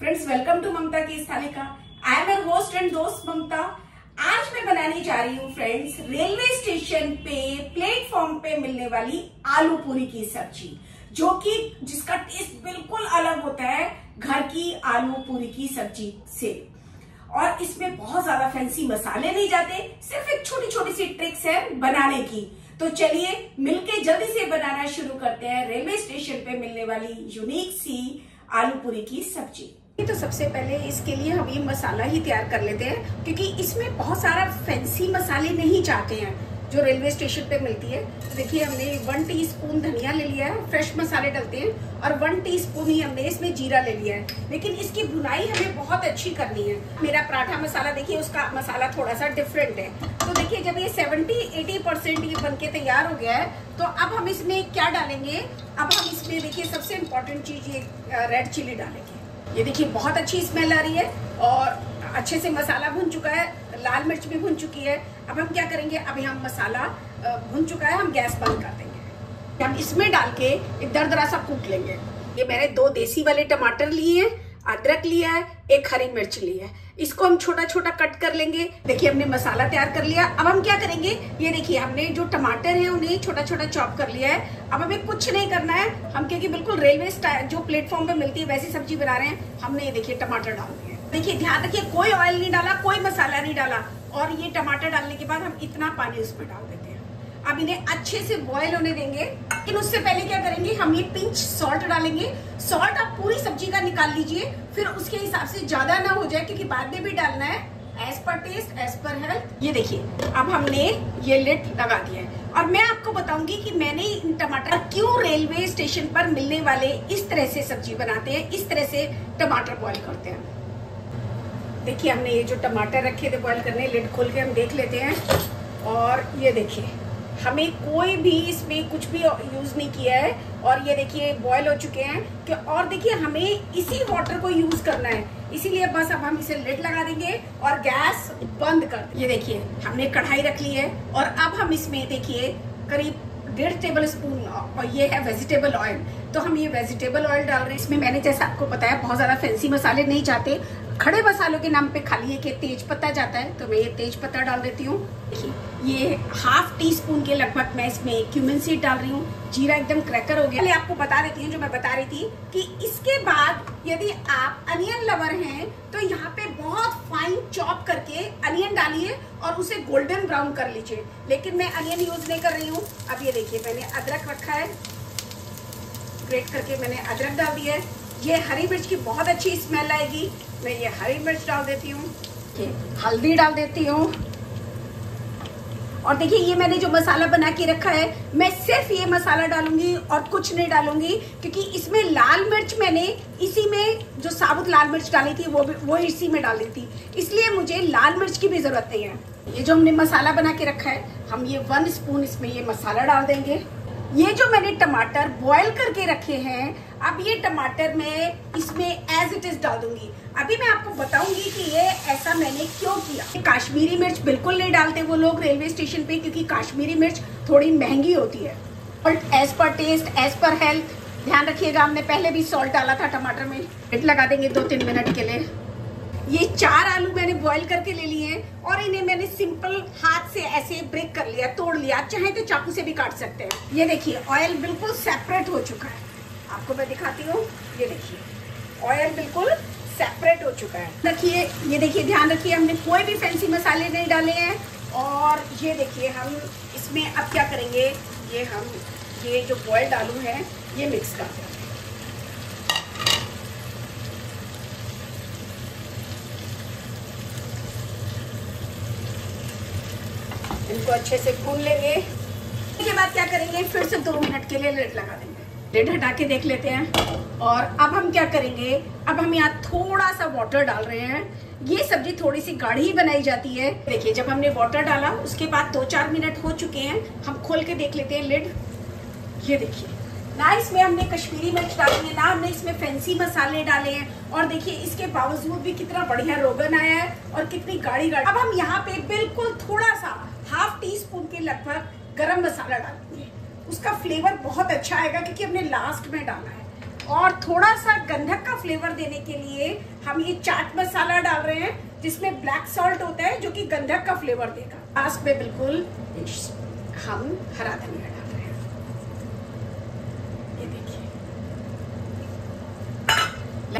Friends welcome to ममता की इस का I am your host and दोस्त ममता. आज मैं बनाने जा रही हूँ फ्रेंड्स रेलवे स्टेशन पे प्लेटफॉर्म पे मिलने वाली आलू पूरी की सब्ज़ी, जो कि जिसका टेस्ट बिल्कुल अलग होता है घर की आलू पूरी की सब्ज़ी से। और इसमें बहुत ज़्यादा फैंसी मसाले नहीं जाते, सिर्फ़ एक छोटी छोटी सी ट्रिक्स है बनाने की। तो चलिए, मिलके जल्दी से बनाना शुरू करते हैं रेलवे स्टेशन पे मिलने वाली यूनिक सी आलू पूरी की सब्ज़ी। तो सबसे पहले इसके लिए हम ये मसाला ही तैयार कर लेते हैं, क्योंकि इसमें बहुत सारा फैंसी मसाले नहीं चाहते हैं, जो रेलवे स्टेशन पे मिलती है। तो देखिए, हमने वन टीस्पून धनिया ले लिया है फ्रेश मसाले डलते हैं, और वन टीस्पून ही हमने इसमें जीरा ले लिया है। लेकिन इसकी भुनाई हमें बहुत अच्छी करनी है। मेरा पराठा मसाला, देखिए, उसका मसाला थोड़ा सा डिफरेंट है। तो देखिए, जब ये सेवेंटी एटी परसेंट ये बन के तैयार हो गया है तो अब हम इसमें क्या डालेंगे? अब हम इसमें, देखिए, सबसे इम्पोर्टेंट चीज़ ये रेड चिली डालेंगे। ये देखिए, बहुत अच्छी स्मेल आ रही है और अच्छे से मसाला भुन चुका है, लाल मिर्च भी भुन चुकी है। अब हम क्या करेंगे? अभी हम मसाला भुन चुका है, हम गैस बंद कर देंगे। हम इसमें डाल के एक दरदरा सा कूट लेंगे। ये मैंने दो देसी वाले टमाटर लिए हैं अदरक लिया है, एक हरी मिर्च ली है। इसको हम छोटा छोटा कट कर लेंगे। देखिए, हमने मसाला तैयार कर लिया। अब हम क्या करेंगे? ये देखिए, हमने जो टमाटर है, उन्हें छोटा छोटा चॉप कर लिया है। अब हमें कुछ नहीं करना है। हम क्योंकि बिल्कुल रेलवे जो प्लेटफॉर्म पे मिलती है, वैसी सब्ज़ी बना रहे हैं। हमने ये देखिए, टमाटर डाल दिए। देखिए, ध्यान रखिए, कोई ऑयल नहीं डाला, कोई मसाला नहीं डाला। और ये टमाटर डालने के बाद हम इतना पानी उसमें डाल देते हैं। अब इन्हें अच्छे से बॉयल होने देंगे। लेकिन उससे पहले क्या करेंगे, हम ये पिंच सॉल्ट डालेंगे। सॉल्ट आप पूरी सब्ज़ी का निकाल लीजिए। फिर उसके हिसाब से ज़्यादा ना हो जाए, क्योंकि बाद में भी डालना है। As per taste as per health ये देखिए, अब हमने ये लिट लगा दिया है। और मैं आपको बताऊँगी कि मैंने इन टमाटर क्यों रेलवे स्टेशन पर मिलने वाले इस तरह से सब्ज़ी बनाते हैं, इस तरह से टमाटर बॉईल करते हैं। देखिए, हमने ये जो टमाटर रखे थे बॉईल करने लिट खोल के हम देख लेते हैं। और ये देखिए हमें कोई भी इसमें कुछ भी यूज़ नहीं किया है। और ये देखिए बॉयल हो चुके हैं। कि और देखिए, हमें इसी वाटर को यूज़ करना है। इसीलिए बस अब हम इसे लेट लगा देंगे और गैस बंद कर ये देखिए, हमने कढ़ाई रख ली है। और अब हम इसमें देखिए, करीब डेढ़ टेबल स्पून और ये है वेजिटेबल ऑयल तो हम ये वेजिटेबल ऑयल डाल रहे हैं। इसमें मैंने जैसा आपको बताया, बहुत ज़्यादा फैंसी मसाले नहीं चाहते खड़े मसालों के नाम पे खाली कि तेज पत्ता जाता है तो मैं ये तेज पत्ता डाल देती हूँ। ये हाफ़ टी स्पून के लगभग मैं इसमें क्यूमिन सीड डाल रही हूँ। जीरा एकदम क्रैकर हो गया। आपको बता देती हूँ, जो मैं बता रही थी कि इसके बाद यदि आप अनियन लवर हैं तो यहाँ पे बहुत फाइन चॉप करके अनियन डालिए और उसे गोल्डन ब्राउन कर लीजिए। लेकिन मैं अनियन यूज़ नहीं कर रही हूँ। अब ये देखिए, मैंने अदरक रखा है। ग्रेट करके मैंने अदरक डाल दिया है। ये हरी मिर्च की बहुत अच्छी स्मेल आएगी। मैं ये हरी मिर्च डाल देती हूँ हल्दी डाल देती हूँ। और देखिए, ये मैंने जो मसाला बना के रखा है, मैं सिर्फ़ ये मसाला डालूँगी और कुछ नहीं डालूँगी, क्योंकि इसमें लाल मिर्च मैंने इसी में, जो साबुत लाल मिर्च डाली थी, वो वो इसी में डाली थी। इसलिए मुझे लाल मिर्च की भी ज़रूरत नहीं है। ये जो हमने मसाला बना के रखा है, हम ये वन स्पून इसमें ये मसाला डाल देंगे। ये जो मैंने टमाटर बॉईल करके रखे हैं, अब ये टमाटर मैं इसमें एज इट इज़ डाल दूँगी अभी मैं आपको बताऊँगी कि ये ऐसा मैंने क्यों किया। काश्मीरी मिर्च बिल्कुल नहीं डालते वो लोग रेलवे स्टेशन पे, क्योंकि काश्मीरी मिर्च थोड़ी महँगी होती है। और as per taste as per health ध्यान रखिएगा, हमने पहले भी सॉल्ट डाला था टमाटर में। हिट लगा देंगे दो तीन मिनट के लिए। ये चार आलू मैंने बॉईल करके ले लिए हैं और इन्हें मैंने सिंपल हाथ से ऐसे ब्रेक कर लिया, तोड़ लिया। चाहे तो चाकू से भी काट सकते हैं। ये देखिए ऑयल बिल्कुल सेपरेट हो चुका है। आपको मैं दिखाती हूँ, ये देखिए। ऑयल बिल्कुल सेपरेट हो चुका है। देखिए, ये देखिए, ध्यान रखिए, हमने कोई भी फैंसी मसाले नहीं डाले हैं। और ये देखिए, हम इसमें अब क्या करेंगे? ये हम, ये जो बॉयल्ड आलू है, ये मिक्स कर देंगे इनको अच्छे से भून लेंगे। इसके बाद क्या करेंगे? फिर से दो मिनट के लिए लेट लगा देंगे। लेट हटा के देख लेते हैं। और अब हम क्या करेंगे? अब हम यहाँ थोड़ा सा वाटर डाल रहे हैं। ये सब्ज़ी थोड़ी सी गाढ़ी बनाई जाती है। देखिए, जब हमने वाटर डाला, उसके बाद दो चार मिनट हो चुके हैं। हम खोल के देख लेते हैं लिड ये देखिए, ना इसमें हमने कश्मीरी मिर्च डाली है, ना हमने इसमें फैंसी मसाले डाले हैं। और देखिए, इसके बावजूद भी कितना बढ़िया रोगन आया है और कितनी गाढ़ी गाढ़ी अब हम यहाँ पे बिल्कुल थोड़ा सा हाफ़ टी स्पून के लगभग गरम मसाला डालेंगे उसका फ्लेवर बहुत अच्छा आएगा क्योंकि हमने लास्ट में डाला है। और थोड़ा सा गंधक का फ्लेवर देने के लिए हम ये चाट मसाला डाल रहे हैं, जिसमें ब्लैक सॉल्ट होता है, जो कि गंधक का फ्लेवर देगा। लास्ट में बिल्कुल हम हरा धनिया डाल रहे हैं ये देखिए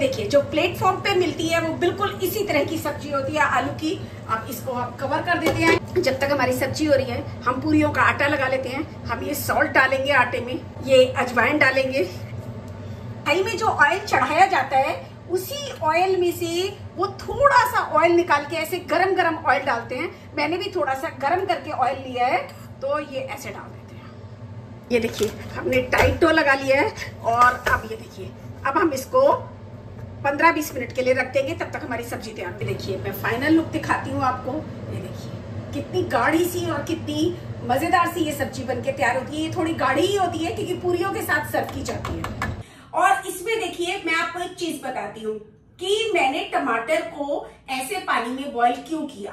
देखिए, जो प्लेटफॉर्म पे मिलती है, वो बिल्कुल इसी तरह की सब्ज़ी होती है, आलू की। अब इसको हम कवर कर देते हैं। जब तक हमारी सब्ज़ी हो रही है, हम पूरियों का आटा लगा लेते हैं। हम ये सॉल्ट डालेंगे आटे में, ये अजवाइन डालेंगे। कढ़ाई में जो ऑयल चढ़ाया जाता है, उसी ऑयल में से वो थोड़ा सा ऑयल निकाल के ऐसे गरम गरम ऑयल डालते हैं। मैंने भी थोड़ा सा गरम करके ऑयल लिया है तो ये ऐसे डाल देते हैं। ये देखिए, हमने टाइट लगा लिया है, और अब ये देखिए, अब हम इसको 15-20 मिनट के लिए रख देंगे, तब तक हमारी सब्ज़ी तैयार देखिए, मैं फाइनल लुक दिखाती हूँ आपको। ये देखिए, कितनी गाढ़ी सी और कितनी मज़ेदार सी ये सब्ज़ी बनके तैयार होती है। ये थोड़ी गाढ़ी ही होती है, क्योंकि पूरियों के साथ सर्व की जाती है। और इसमें देखिए, मैं आपको एक चीज़ बताती हूँ कि मैंने टमाटर को ऐसे पानी में बॉईल क्यों किया?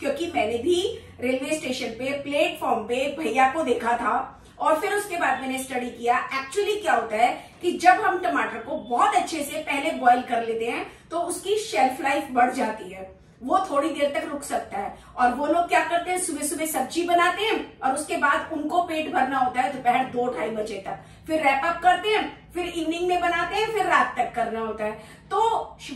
क्योंकि मैंने भी रेलवे स्टेशन पे प्लेटफॉर्म पे, भैया को देखा था। और फिर उसके बाद मैंने स्टडी किया। एक्चुअली क्या होता है कि जब हम टमाटर को बहुत अच्छे से पहले बॉईल कर लेते हैं तो उसकी शेल्फ लाइफ बढ़ जाती है। वो थोड़ी देर तक रुक सकता है। और वो लोग क्या करते हैं सुबह सुबह सब्ज़ी बनाते हैं और उसके बाद उनको पेट भरना होता है दोपहर दो ढाई बजे तक। फिर रैप अप करते हैं, फिर इवनिंग में बनाते हैं, फिर रात तक करना होता है। तो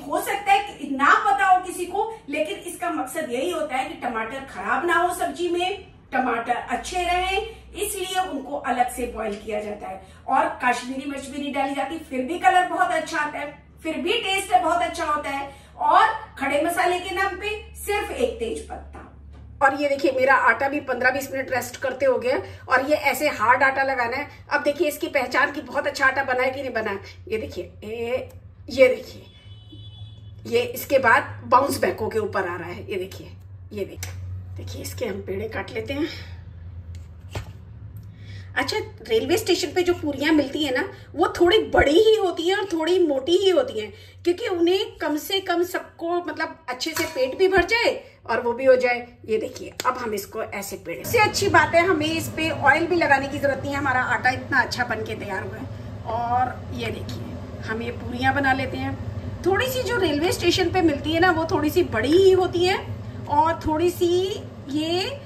हो सकता है कि ना पता हो किसी को, लेकिन इसका मकसद यही होता है कि टमाटर खराब ना हो सब्ज़ी में। टमाटर अच्छे रहे, इसलिए उनको अलग से बॉईल किया जाता है। और कश्मीरी मिर्च भी नहीं डाली जाती, फिर भी कलर बहुत अच्छा आता है, फिर भी टेस्ट बहुत अच्छा होता है। और खड़े मसाले के नाम पे सिर्फ़ एक तेज पत्ता और ये देखिए, मेरा आटा भी 15-20 मिनट रेस्ट करते हो गया और ये ऐसे हार्ड आटा लगाना है। अब देखिए, इसकी पहचान की बहुत अच्छा आटा बना है कि नहीं बना है। ये देखिए ये देखिए, ये इसके बाद बाउंस बैकों के ऊपर आ रहा है। ये देखिए ये देखिए। देखिए, इसके हम पेड़े काट लेते हैं। अच्छा रेलवे स्टेशन पे जो पूरियाँ मिलती है ना, वो थोड़ी बड़ी ही होती हैं और थोड़ी मोटी ही होती हैं, क्योंकि उन्हें कम से कम सबको मतलब अच्छे से पेट भी भर जाए और वो भी हो जाए। ये देखिए, अब हम इसको ऐसे पेड़ से अच्छी बात है, हमें इस पे ऑयल भी लगाने की ज़रूरत नहीं है, हमारा आटा इतना अच्छा बन के तैयार हुआ है। और ये देखिए, हम ये पूरियाँ बना लेते हैं। थोड़ी सी जो रेलवे स्टेशन पे मिलती है ना, वो थोड़ी सी बड़ी ही होती है। और थोड़ी सी ये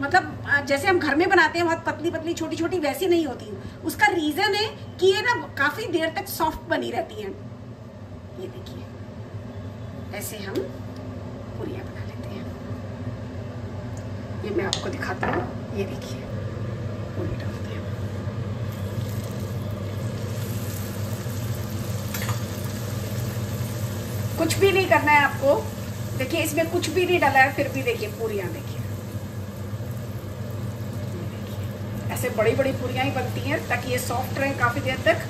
मतलब जैसे हम घर में बनाते हैं, बहुत पतली पतली, छोटी छोटी, वैसी नहीं होती। उसका रीजन है कि ये ना काफ़ी देर तक सॉफ्ट बनी रहती है। ये देखिए। ऐसे हम पूरियाँ बना लेते हैं। ये मैं आपको दिखाता हूँ। ये देखिए। पूरी डालते हैं। कुछ भी नहीं करना है आपको। देखिए, इसमें कुछ भी नहीं डाला है, फिर भी देखिए, पूरियाँ देखिए। ऐसे बड़ी बड़ी पूरियाँ ही बनती हैं, ताकि ये सॉफ्ट रहे काफ़ी देर तक।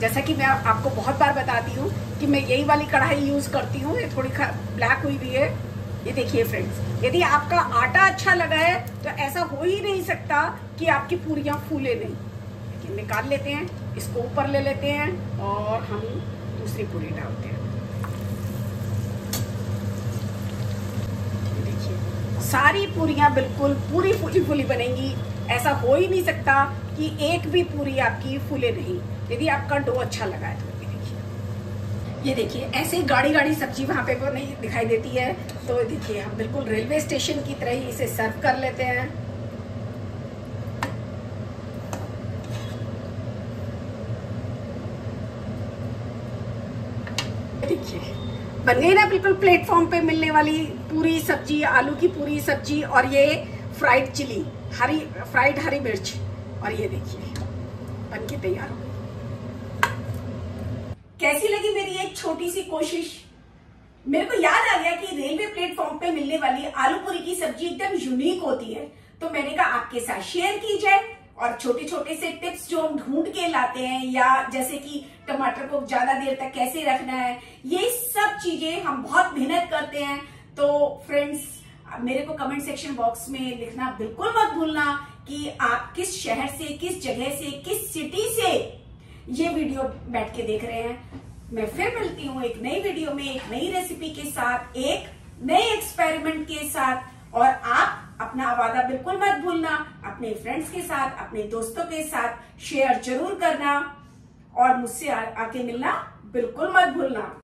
जैसा कि मैं आपको बहुत बार बताती हूँ कि मैं यही वाली कढ़ाई यूज़ करती हूँ, ये थोड़ी ब्लैक हुई भी है। ये देखिए फ्रेंड्स यदि आपका आटा अच्छा लगा है तो ऐसा हो ही नहीं सकता कि आपकी पूरियाँ फूले नहीं। निकाल लेते हैं, इसको ऊपर ले लेते हैं और हम दूसरी पूरी डालते हैं। सारी पूरियाँ बिल्कुल पूरी फूली फूली बनेंगी। ऐसा हो ही नहीं सकता कि एक भी पूरी आपकी फूले नहीं। यदि आपका डो अच्छा लगा है तो ये देखिए। ये देखिए, ऐसे गाड़ी गाड़ी सब्ज़ी वहाँ पे वो नहीं दिखाई देती है। तो देखिए, हम बिल्कुल रेलवे स्टेशन की तरह ही इसे सर्व कर लेते हैं। देखिए बन गई बिल्कुल प्लेटफॉर्म पे मिलने वाली पूरी सब्ज़ी, आलू की पूरी सब्ज़ी और ये फ्राइड चिली, हरी, फ्राइड हरी मिर्च। और ये देखिए बन के तैयार हो कैसी लगी मेरी एक छोटी सी कोशिश? मेरे को याद आ गया कि रेलवे प्लेटफॉर्म पे मिलने वाली आलू पूरी की सब्ज़ी एकदम यूनिक होती है। तो मैंने कहा आपके साथ शेयर की जाए। और छोटे छोटे से टिप्स जो हम ढूंढ के लाते हैं, या जैसे कि टमाटर को ज़्यादा देर तक कैसे रखना है, ये सब चीज़ें हम बहुत मेहनत करते हैं। तो फ्रेंड्स मेरे को कमेंट सेक्शन बॉक्स में लिखना बिल्कुल मत भूलना कि आप किस शहर से, किस जगह से, किस सिटी से ये वीडियो बैठ के देख रहे हैं। मैं फिर मिलती हूँ एक नई वीडियो में, एक नई रेसिपी के साथ, एक नए एक्सपेरिमेंट के साथ। और आप अपना वादा बिल्कुल मत भूलना, अपने फ्रेंड्स के साथ, अपने दोस्तों के साथ शेयर ज़रूर करना और मुझसे आके मिलना बिल्कुल मत भूलना।